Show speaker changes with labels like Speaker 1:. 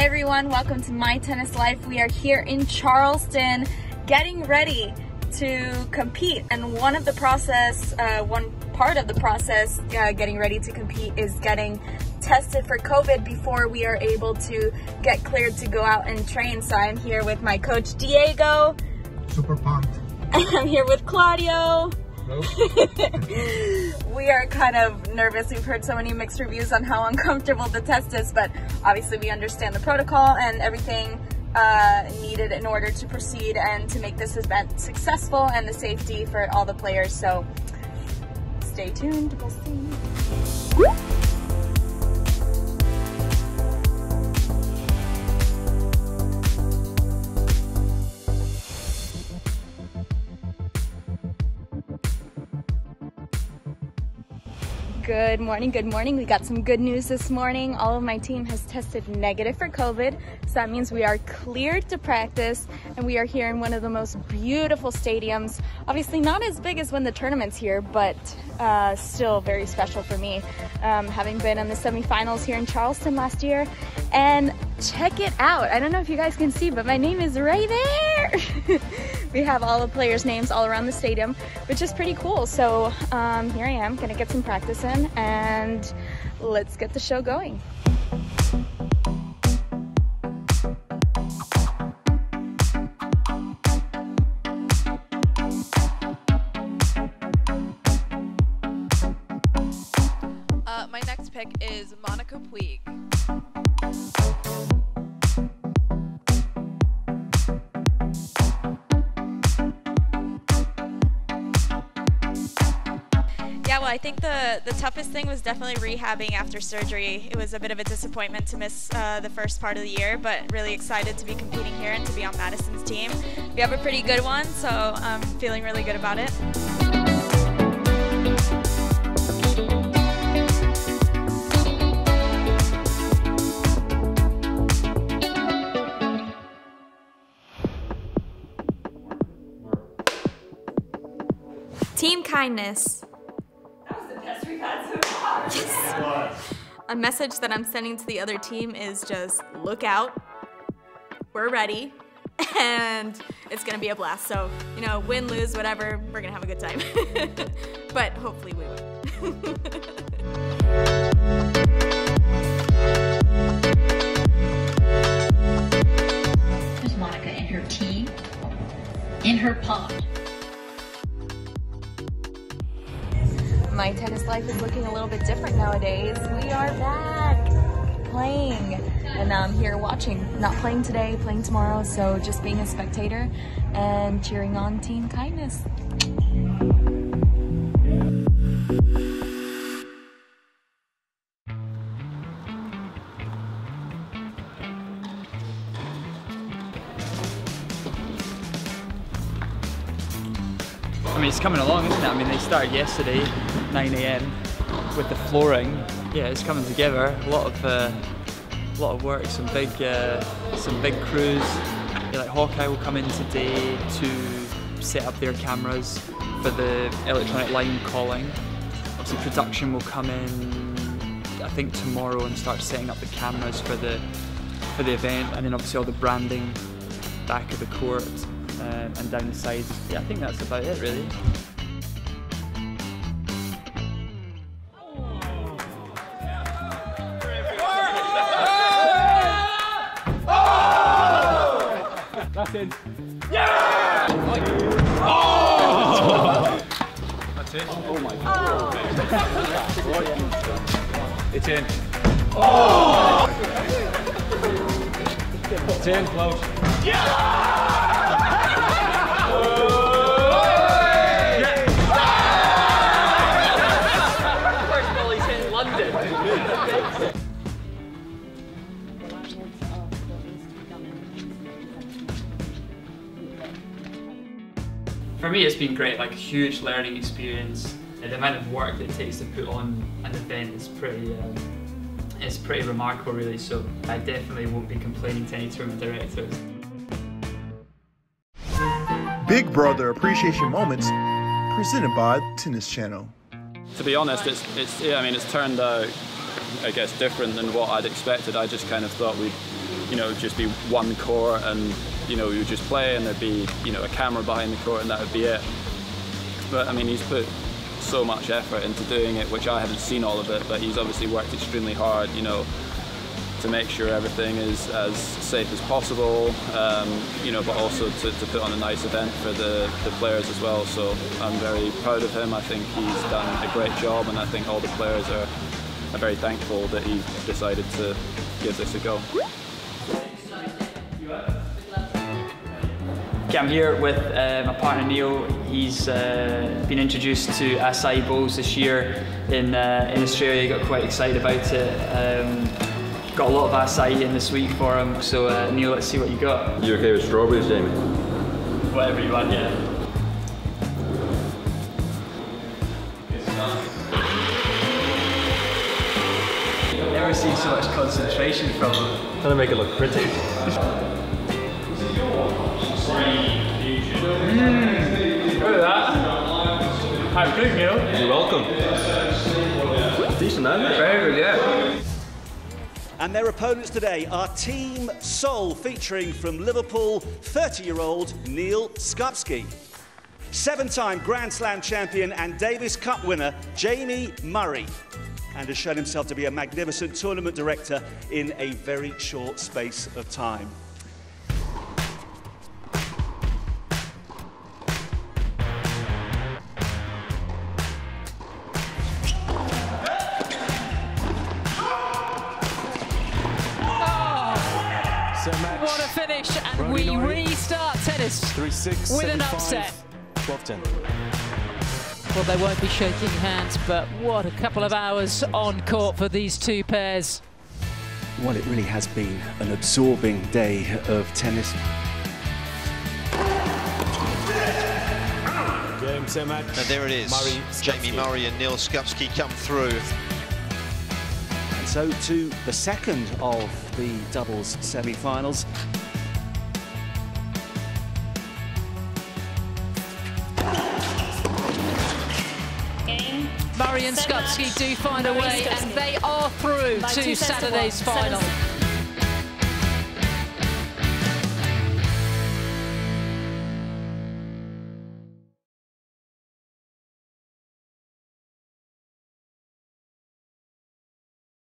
Speaker 1: Hey everyone, welcome to My Tennis Life. We are here in Charleston getting ready to compete and one of the process, uh, one part of the process uh, getting ready to compete is getting tested for COVID before we are able to get cleared to go out and train. So I'm here with my coach Diego.
Speaker 2: Super pumped.
Speaker 1: I'm here with Claudio.
Speaker 2: Nope.
Speaker 1: we are kind of nervous. We've heard so many mixed reviews on how uncomfortable the test is, but obviously we understand the protocol and everything uh, needed in order to proceed and to make this event successful and the safety for all the players. So stay tuned. We'll see. Good morning, good morning. We got some good news this morning. All of my team has tested negative for COVID. So that means we are cleared to practice and we are here in one of the most beautiful stadiums. Obviously not as big as when the tournament's here, but uh, still very special for me. Um, having been in the semifinals here in Charleston last year. And check it out. I don't know if you guys can see, but my name is right there. we have all the players' names all around the stadium, which is pretty cool. So um, here I am, gonna get some practice in, and let's get the show going.
Speaker 3: Uh, my next pick is Monica Puig. I think the, the toughest thing was definitely rehabbing after surgery. It was a bit of a disappointment to miss uh, the first part of the year, but really excited to be competing here and to be on Madison's team. We have a pretty good one, so I'm feeling really good about it.
Speaker 4: Team kindness. A message that I'm sending to the other team is just look out. We're ready. And it's gonna be a blast. So, you know, win, lose, whatever, we're gonna have a good time. but hopefully we win.
Speaker 5: There's Monica and her team
Speaker 1: My tennis life is looking a little bit different nowadays. We are back playing. And now I'm here watching. Not playing today, playing tomorrow. So just being a spectator and cheering on Team Kindness.
Speaker 6: I mean, it's coming along, isn't it? I mean, they started yesterday, 9 a.m. with the flooring. Yeah, it's coming together. A lot of, uh, a lot of work. Some big, uh, some big crews. Yeah, like Hawkeye will come in today to set up their cameras for the electronic line calling. Obviously, production will come in. I think tomorrow and start setting up the cameras for the for the event, and then obviously all the branding back of the court uh, and down the sides. Yeah, I think that's about it really. That's in. Yeah! Oh! That's it. Oh my god. It's in. Oh! It's in, close. For me, it's been great, like a huge learning experience. The amount of work that it takes to put on an event is pretty, um, it's pretty remarkable, really. So I definitely won't be complaining to any tournament directors.
Speaker 2: Big Brother Appreciation Moments presented by Tennis Channel.
Speaker 7: To be honest, it's, it's yeah, I mean, it's turned out, I guess, different than what I'd expected. I just kind of thought we'd you know, just be one court and, you know, you just play and there'd be, you know, a camera behind the court and that would be it. But I mean, he's put so much effort into doing it, which I haven't seen all of it, but he's obviously worked extremely hard, you know, to make sure everything is as safe as possible, um, you know, but also to, to, put on a nice event for the, the players as well. So I'm very proud of him. I think he's done a great job, and I think all the players are, are very thankful that he decided to give this a go.
Speaker 6: Okay, I'm here with uh, my partner Neal. He's uh, been introduced to acai bowls this year in uh, in Australia. He got quite excited about it. Um, got a lot of acai in this week for him. So uh, Neal, let's see what you got.
Speaker 8: You okay with strawberries, Jamie?
Speaker 6: Whatever you want, yeah. Never seen so much concentration from him.
Speaker 8: Trying to make it look pretty.
Speaker 6: Mmm, look at that. How good, Neal?
Speaker 8: You're welcome. Decent, isn't it?
Speaker 6: Very good, yeah.
Speaker 9: And their opponents today are Team Seoul, featuring from Liverpool, 30-year-old Neal Skupski. Seven-time Grand Slam champion and Davis Cup winner, Jamie Murray. And has shown himself to be a magnificent tournament director in a very short space of time.
Speaker 10: What a finish, and we restart tennis
Speaker 11: Three, six,
Speaker 10: with
Speaker 11: seven,
Speaker 10: an
Speaker 11: five,
Speaker 10: upset.
Speaker 11: 12 10.
Speaker 10: Well, they won't be shaking hands, but what a couple of hours on court for these two pairs.
Speaker 9: Well, it really has been an absorbing day of tennis.
Speaker 11: Game, same match.
Speaker 12: And there it is.
Speaker 11: Murray,
Speaker 12: Jamie Murray and Neal Skupski come through.
Speaker 9: And so to the second of the doubles semi-finals.
Speaker 10: Murray and Skupski do find a way, and they are through to Saturday's final.